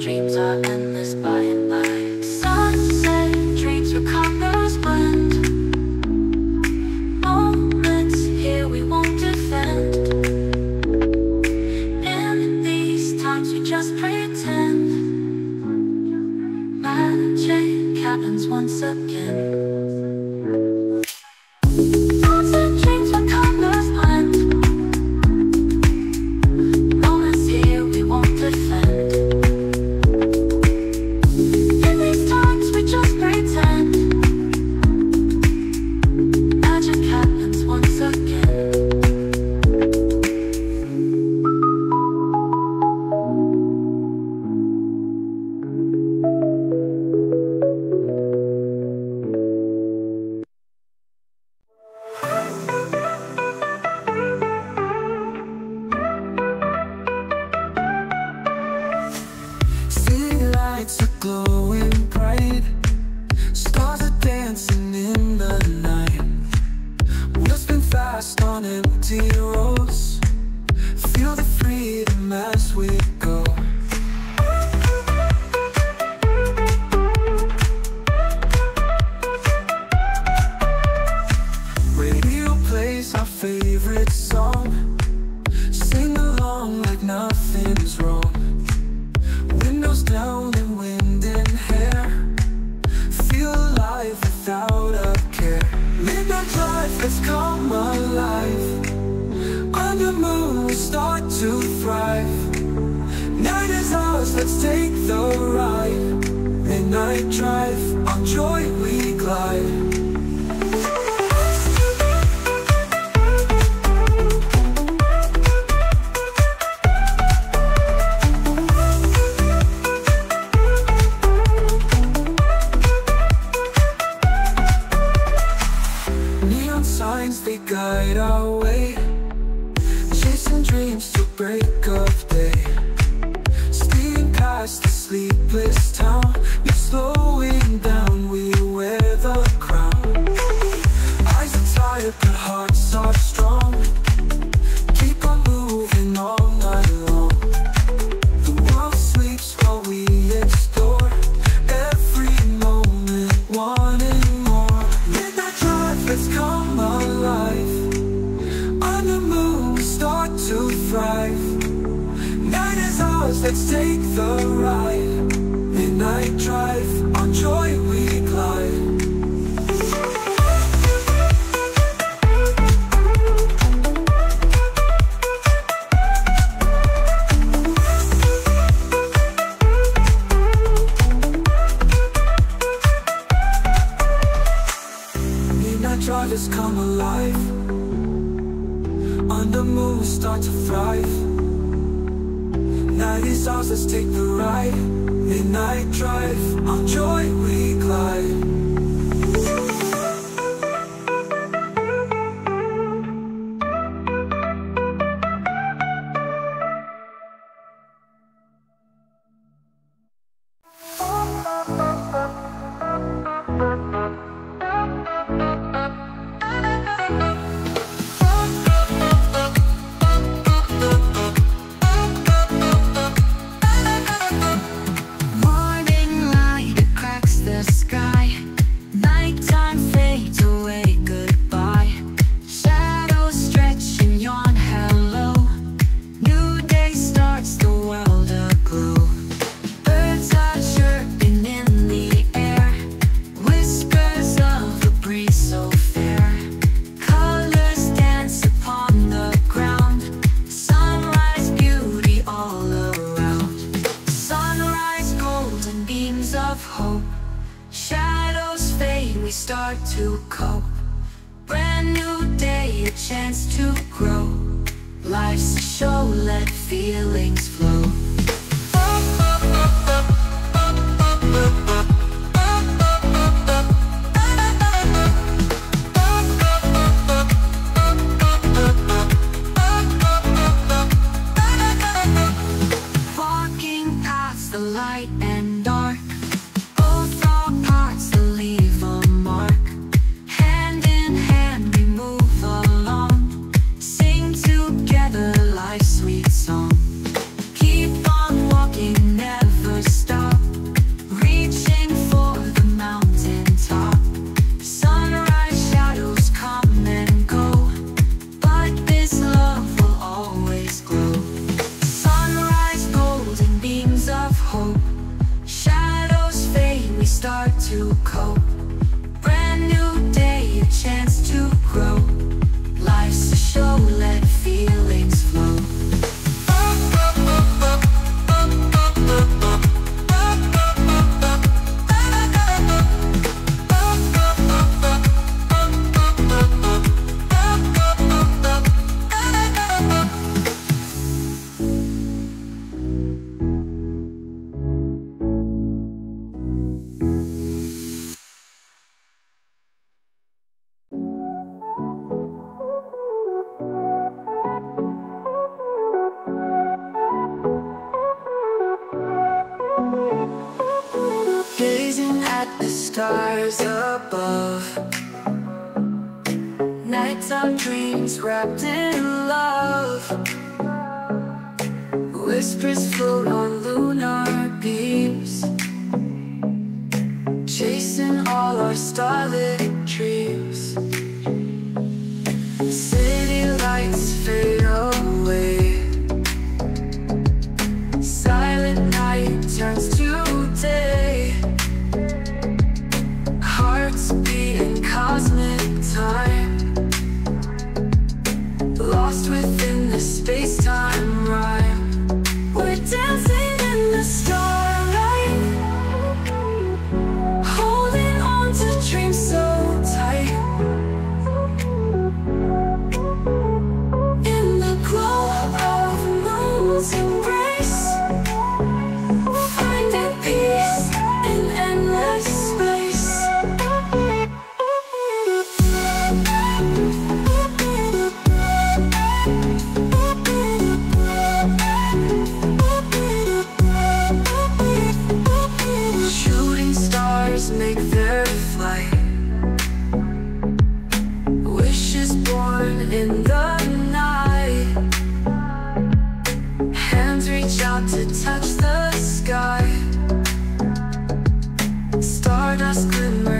Dreams are endless.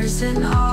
Glimmers in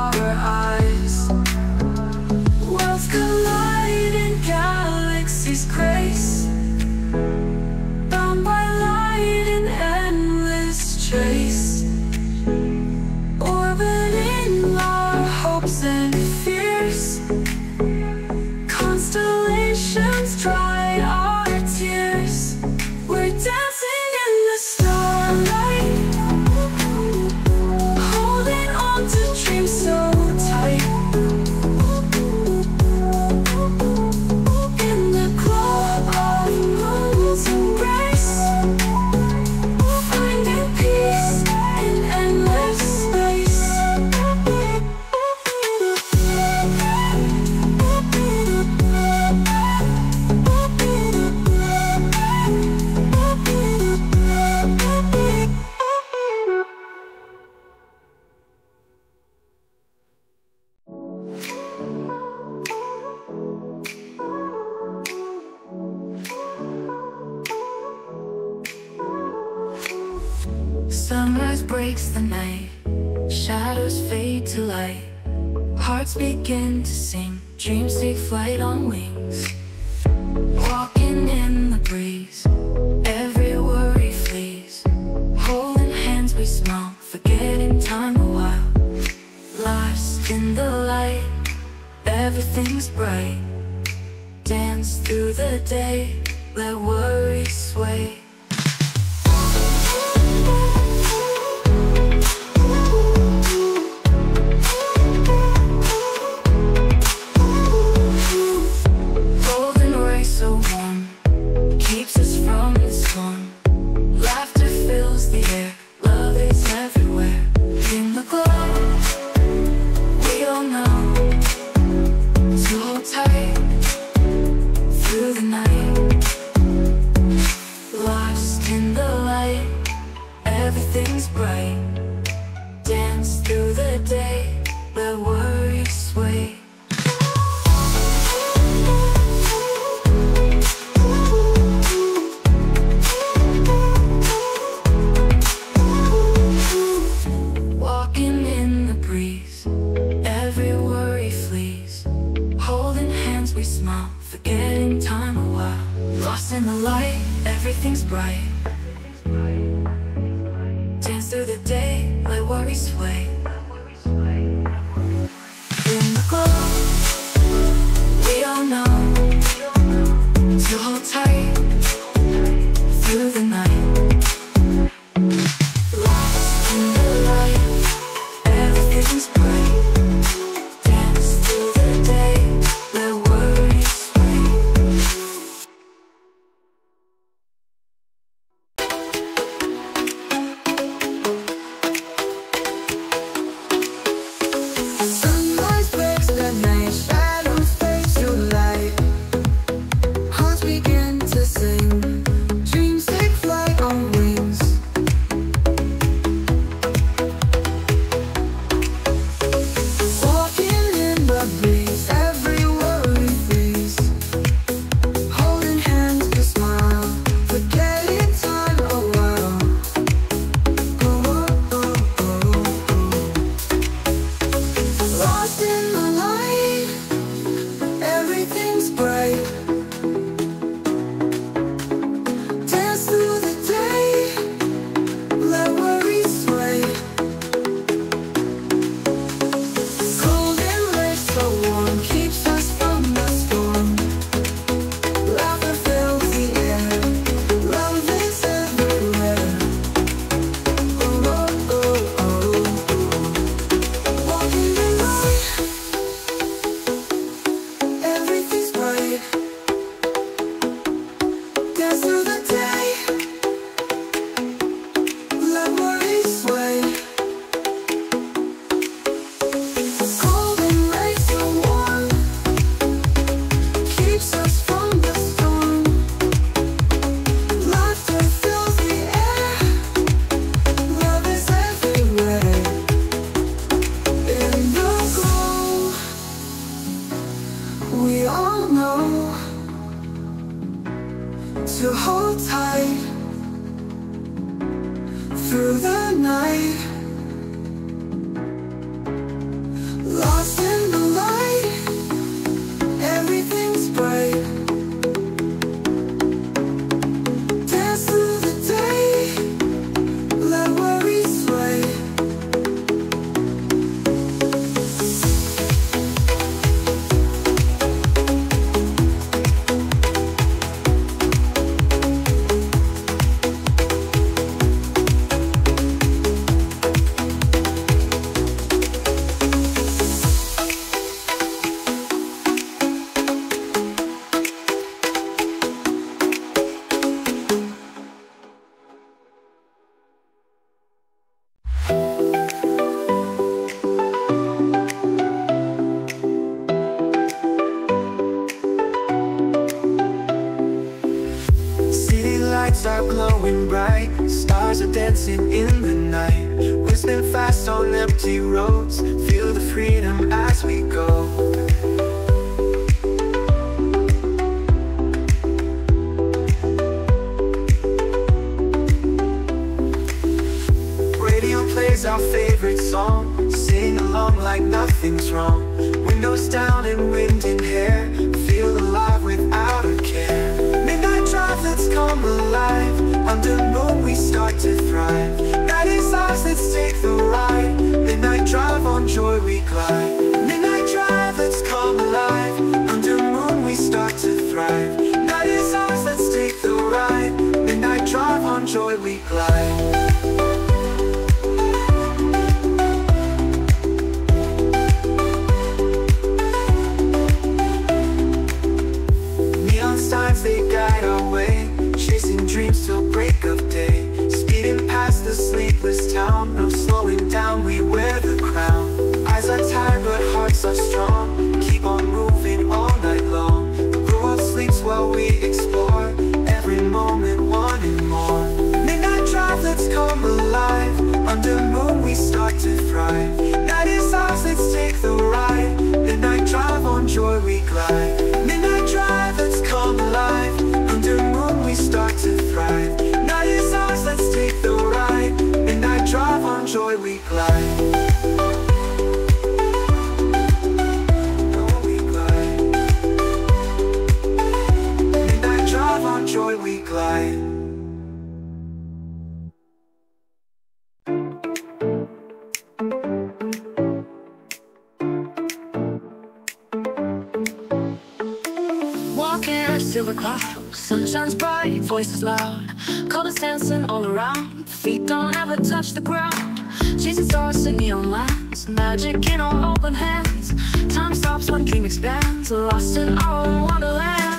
silver cloud Sunshine's bright, voices loud. Colors dancing all around. Feet don't ever touch the ground. Chasing stars in neon lights. Magic in our open hands. Time stops when dream expands. Lost in our wonderland.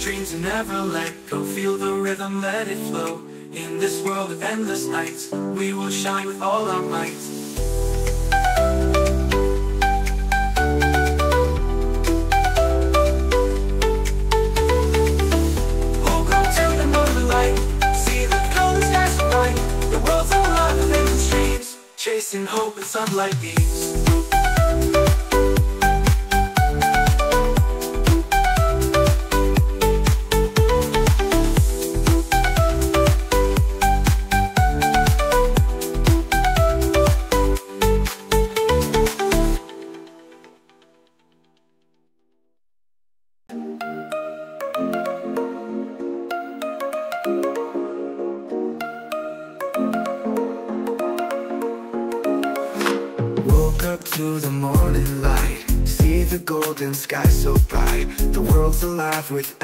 dreams and never let go. Feel the rhythm, let it flow. In this world of endless nights We will shine with all our might. Oh, go the light See the stars The world's dreams Chasing hope and sunlight beams. souhaite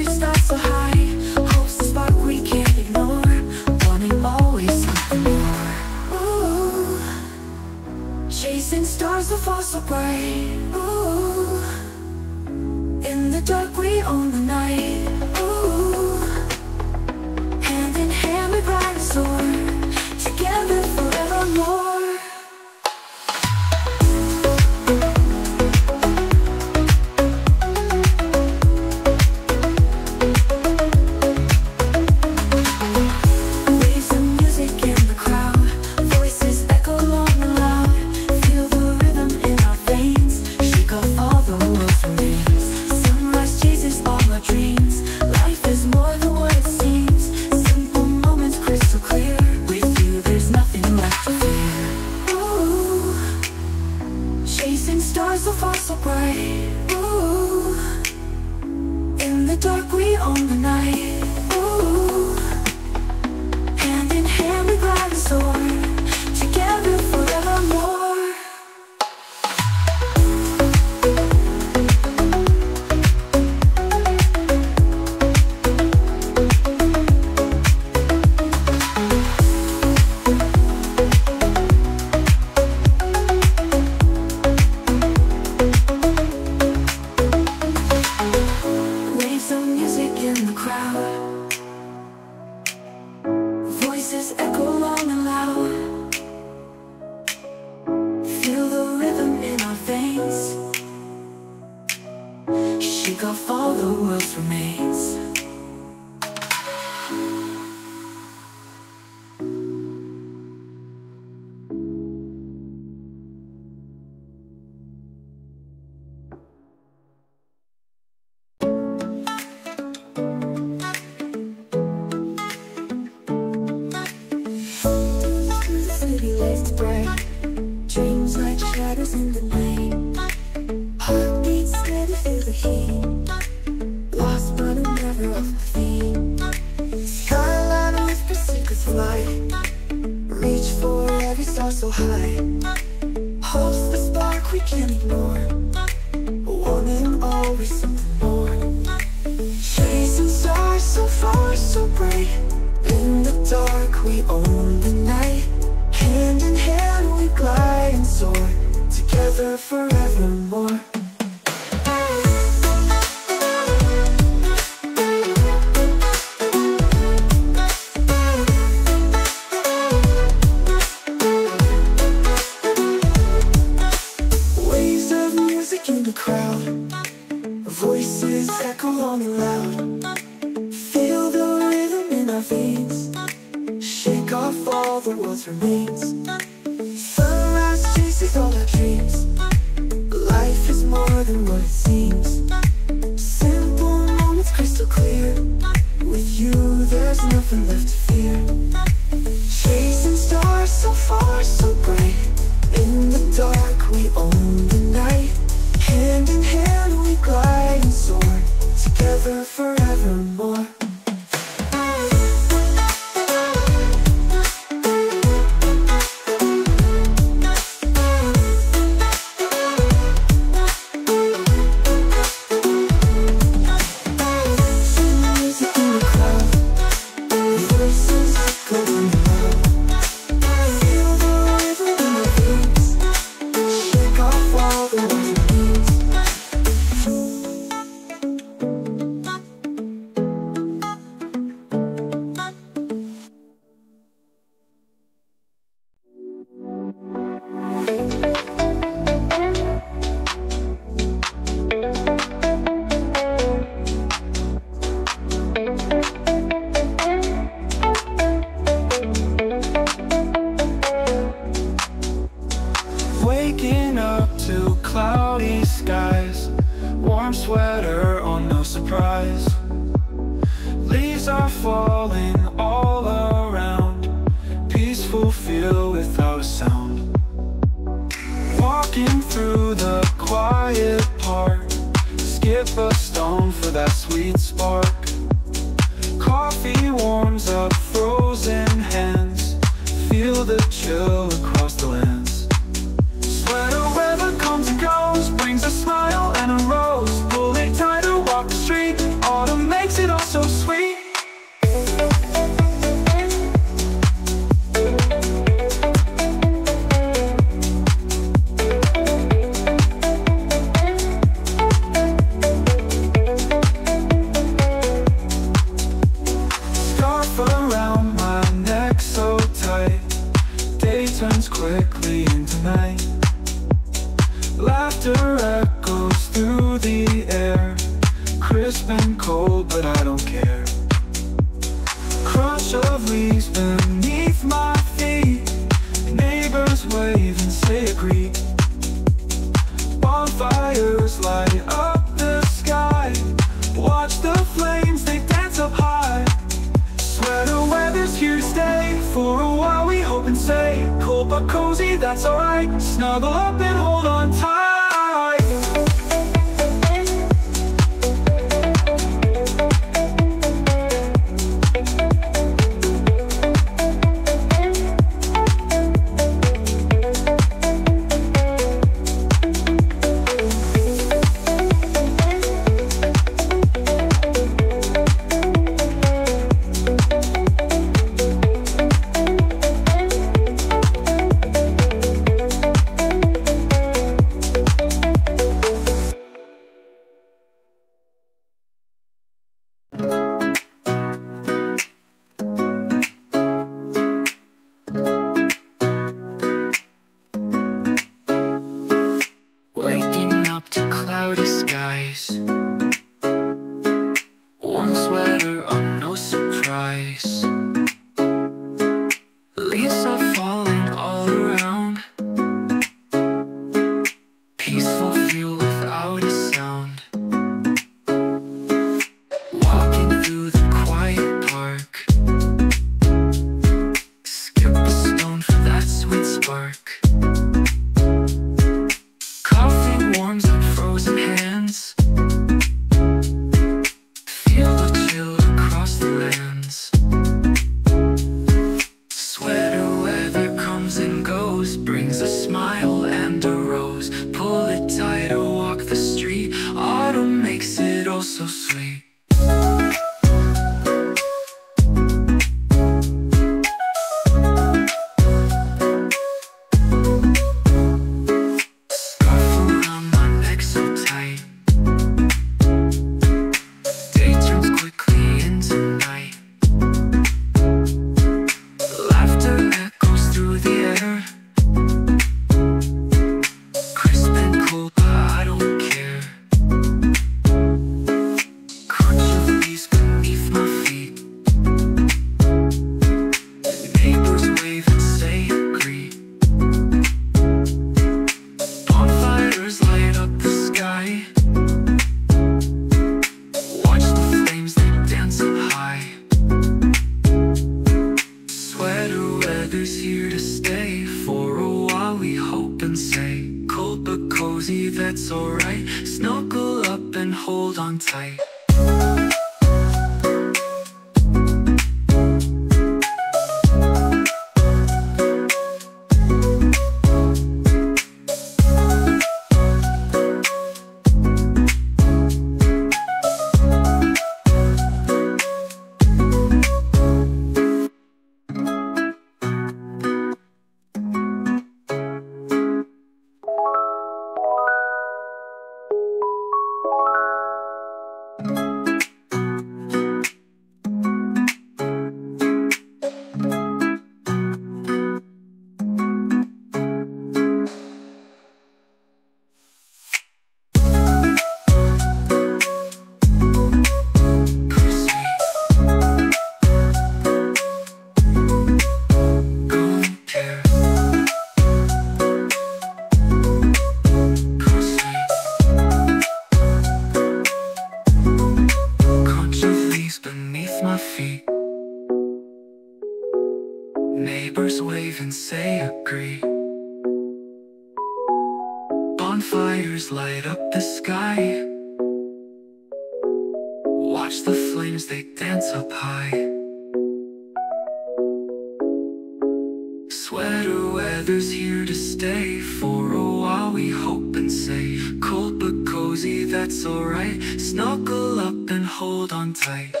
stay for a while we hope and say Cold but cozy, that's alright. Snuggle up and hold on tight.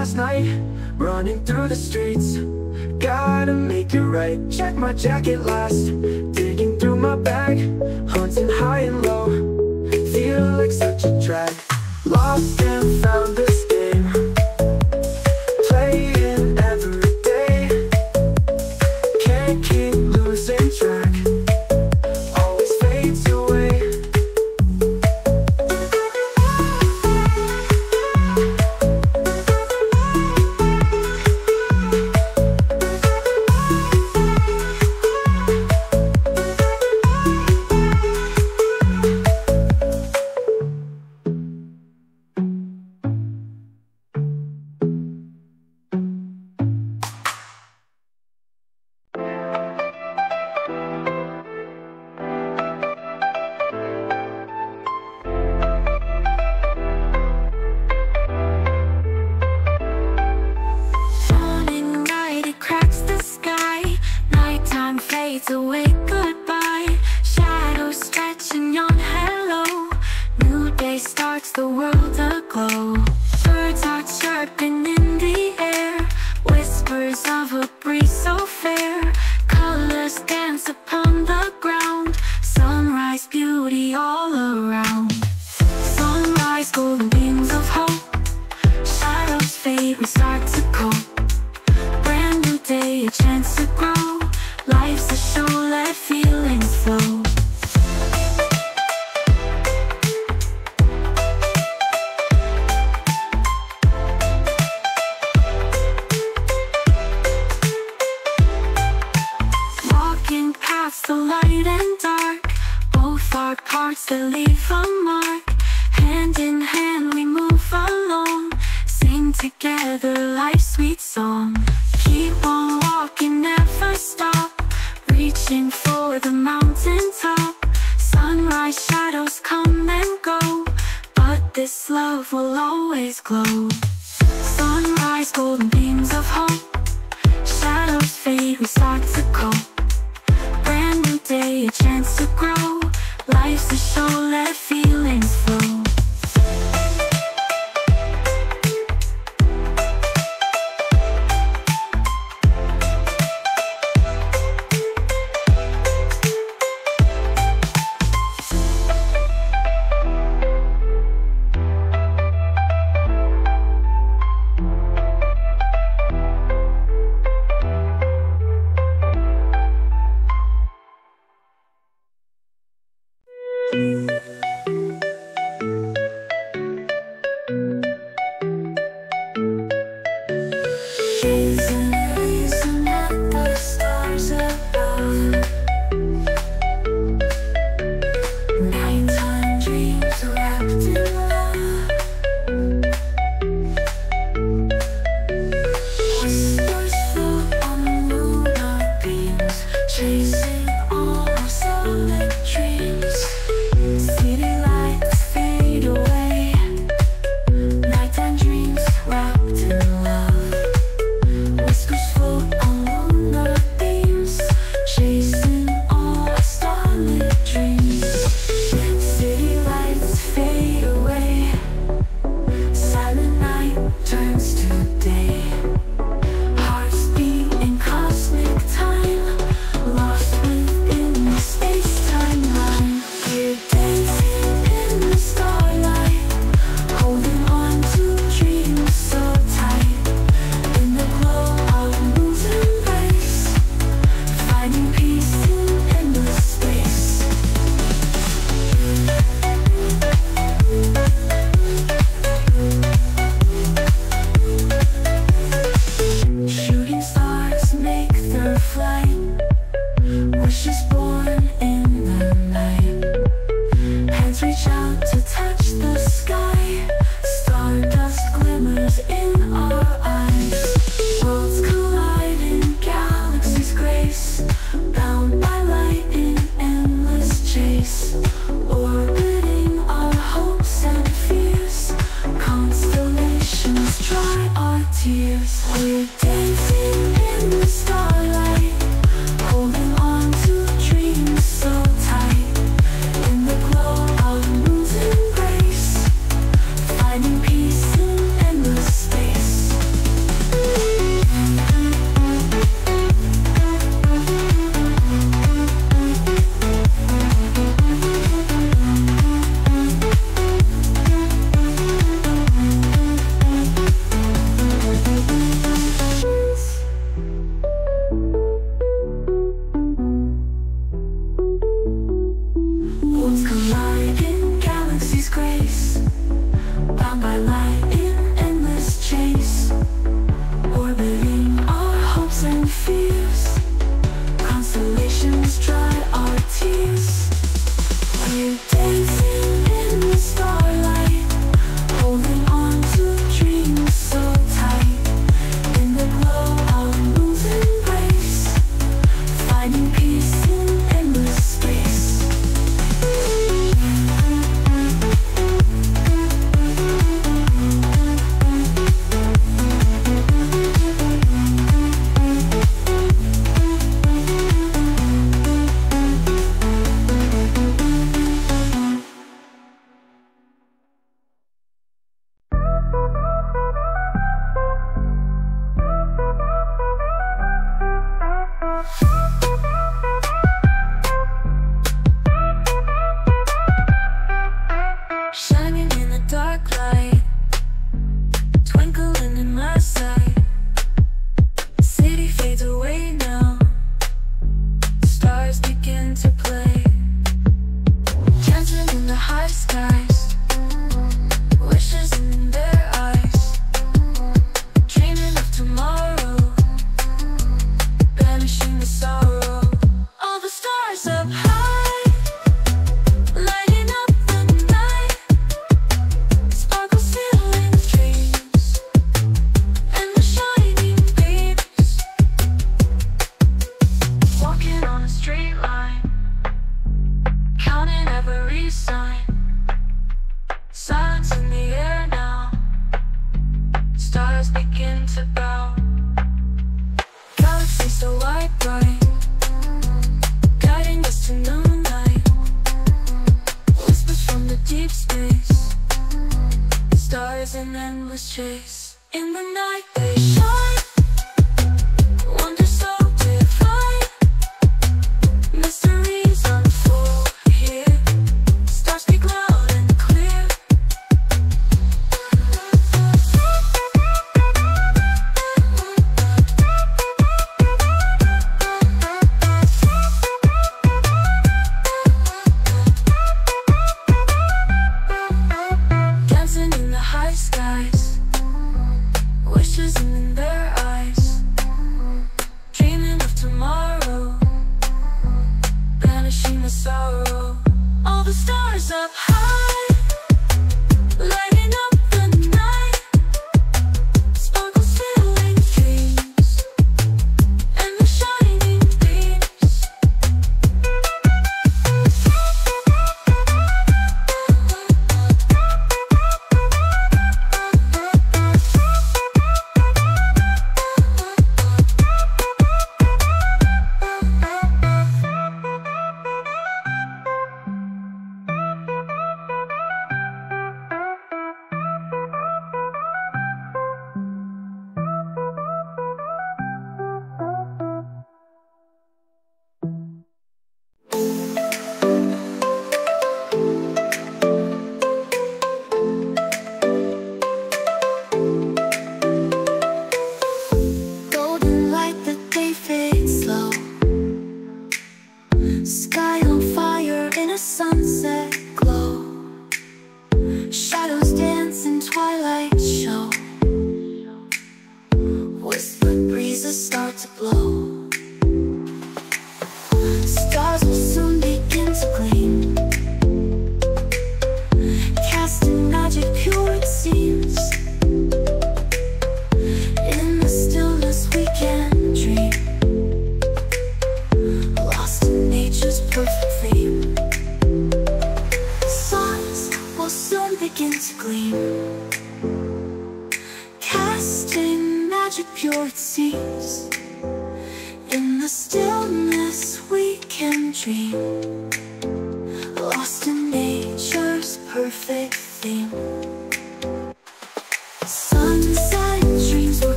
last night Running through the streets. Gotta make it right Check my jacket last. Digging through my bag Hunting high and low. Feel like such a drag. Lost and found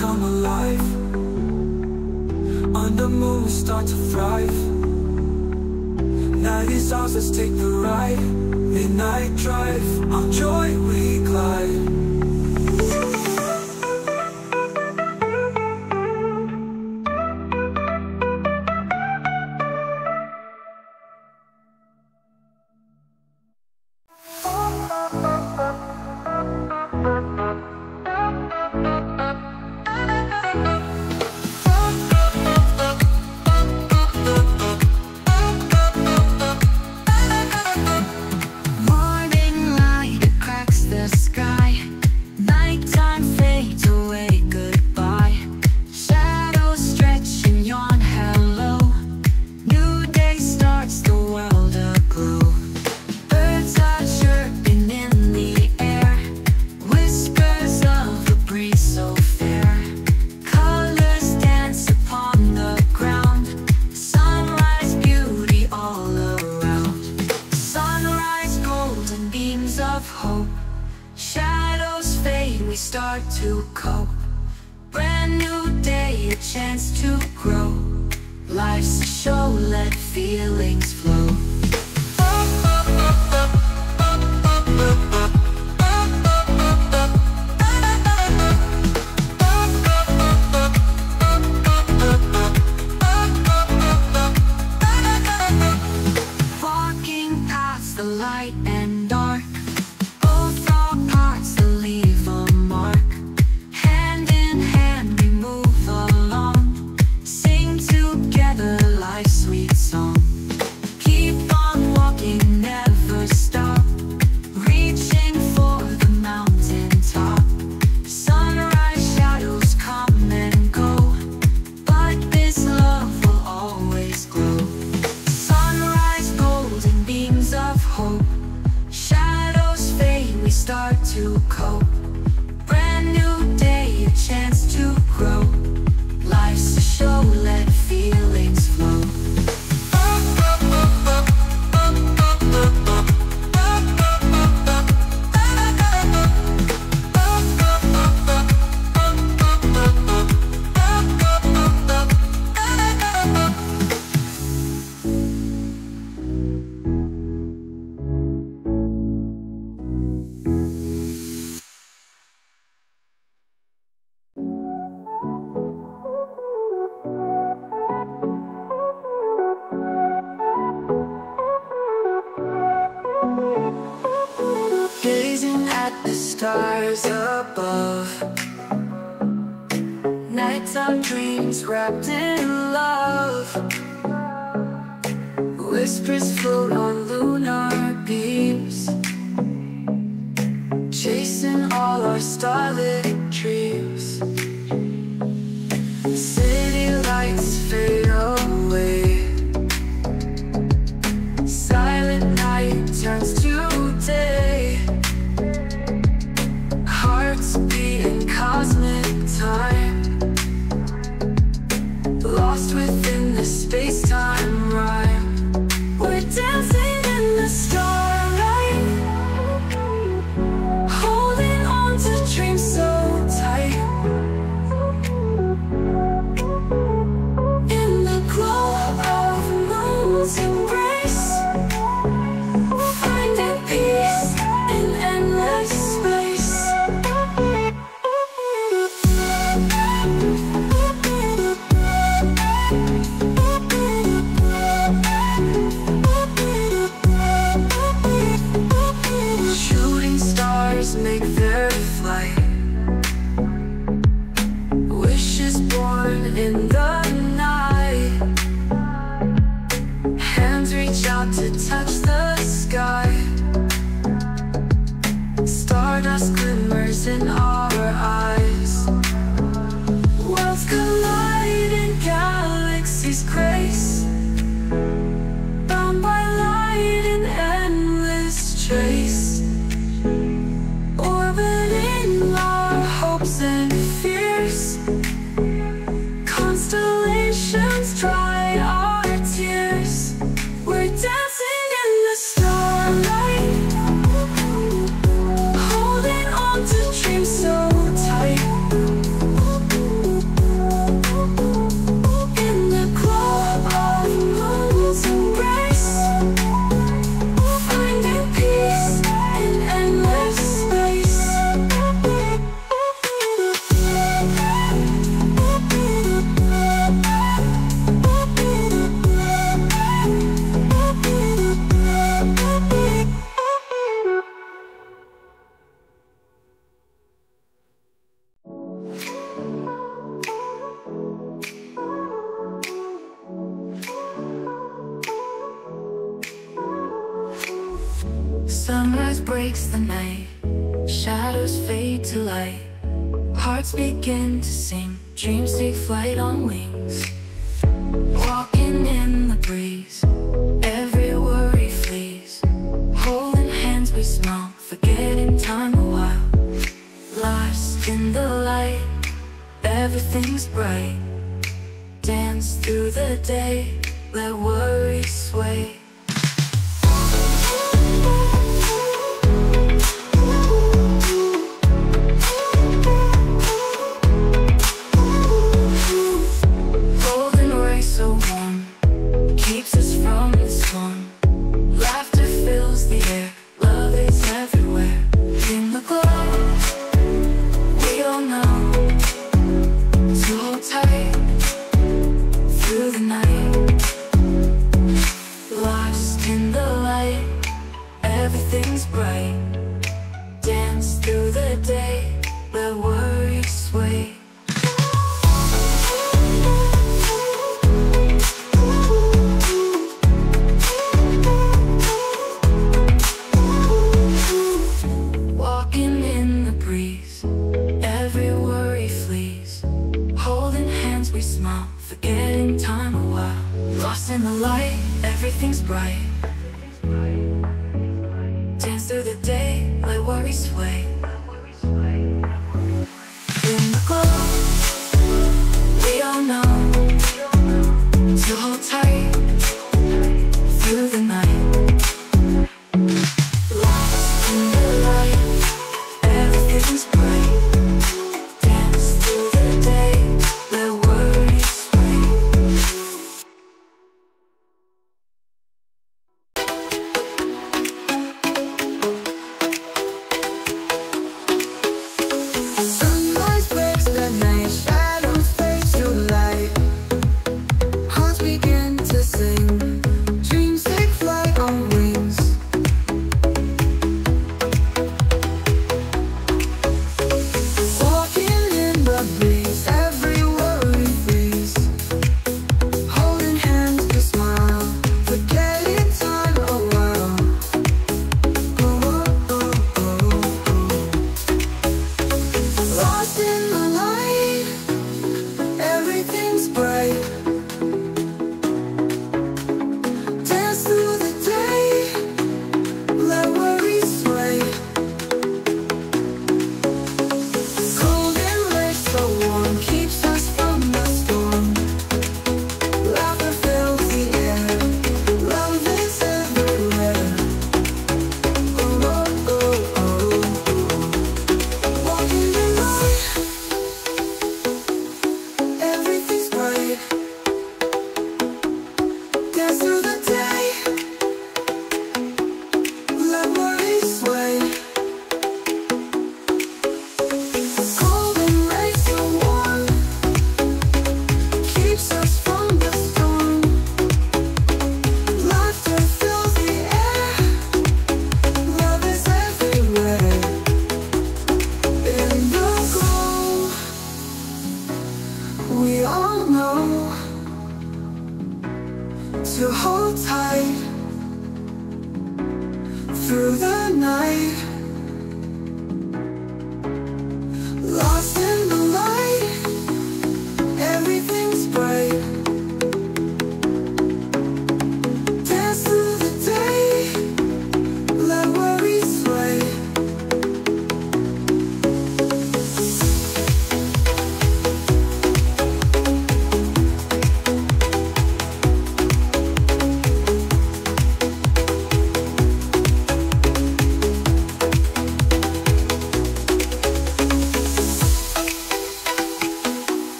come alive. Under moon start to thrive. Night is ours, let's take the ride. Midnight drive, on joy we glide.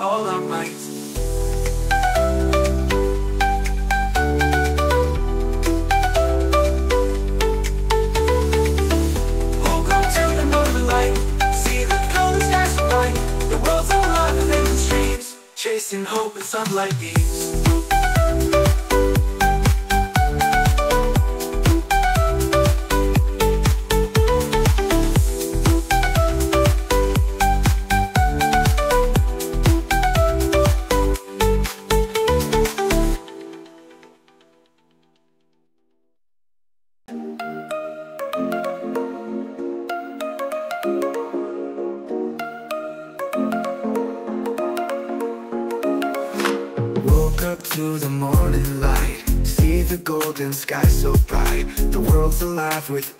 all of my with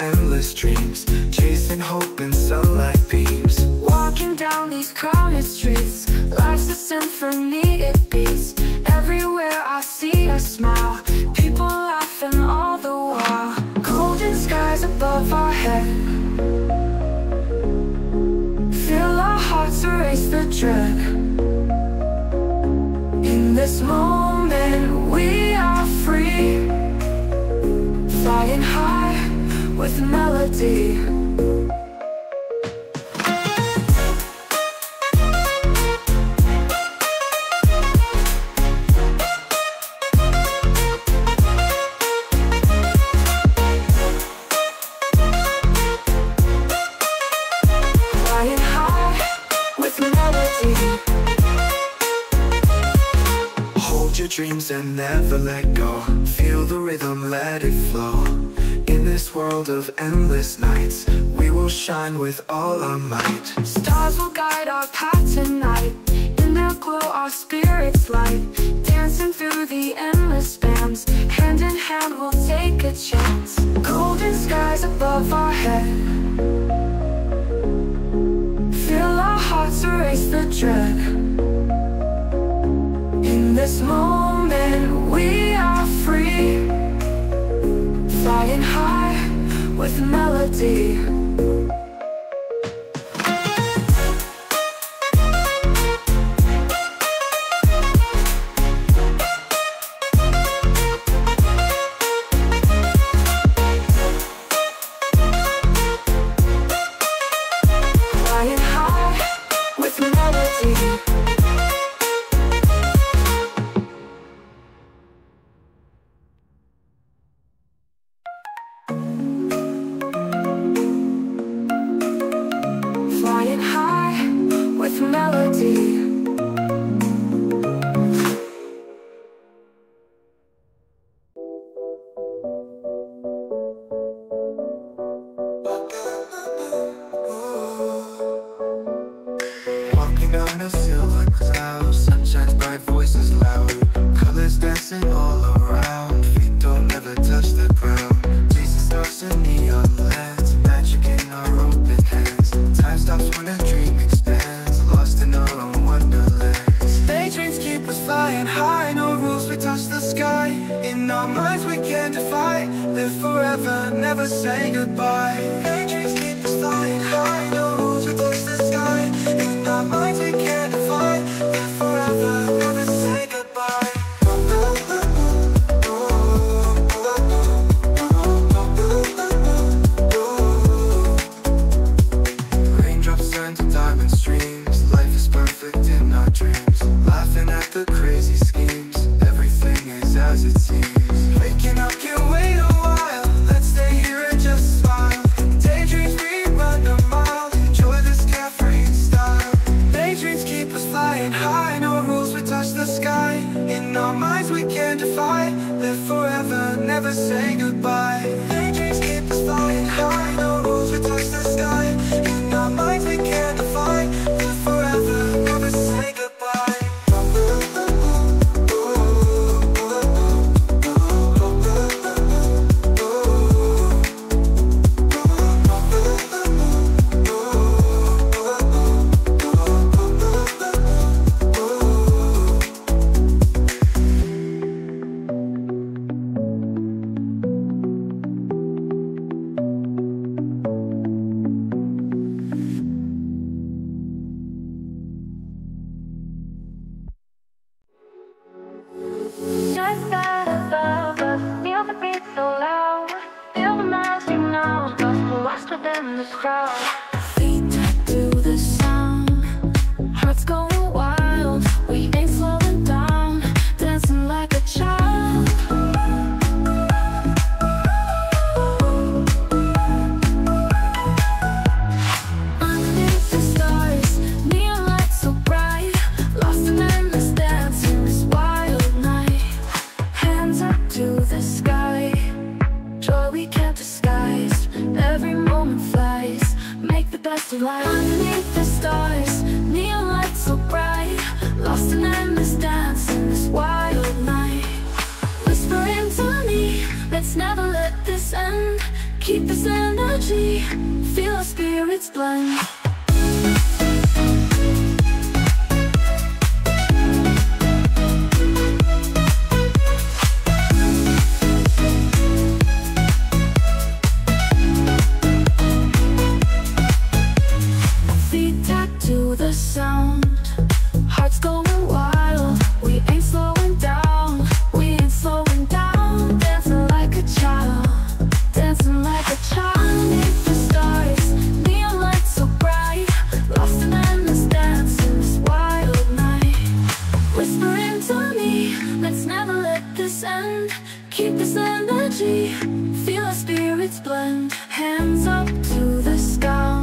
blend Hands up to the sky.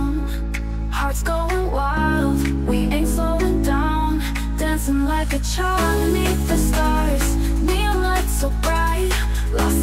Hearts going wild We ain't slowing down. Dancing like a child beneath the stars. Neon lights so bright Lost